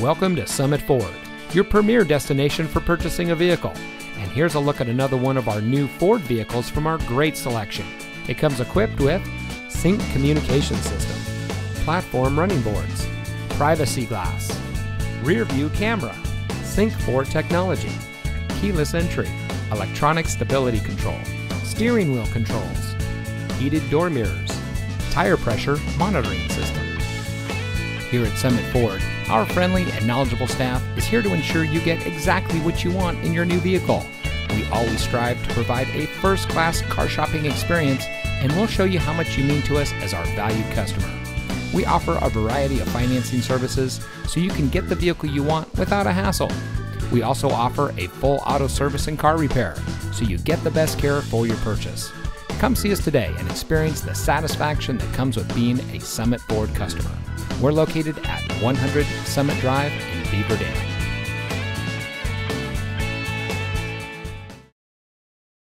Welcome to Summit Ford, your premier destination for purchasing a vehicle. And here's a look at another one of our new Ford vehicles from our great selection. It comes equipped with sync communication system, platform running boards, privacy glass, rear view camera, sync 4 technology, keyless entry, electronic stability control, steering wheel controls, heated door mirrors, tire pressure monitoring system. Here at Summit Ford, our friendly and knowledgeable staff is here to ensure you get exactly what you want in your new vehicle. We always strive to provide a first class car shopping experience, and we'll show you how much you mean to us as our valued customer. We offer a variety of financing services so you can get the vehicle you want without a hassle. We also offer a full auto service and car repair so you get the best care for your purchase. Come see us today and experience the satisfaction that comes with being a Summit Ford customer. We're located at 100 Summit Drive in Beaver Dam.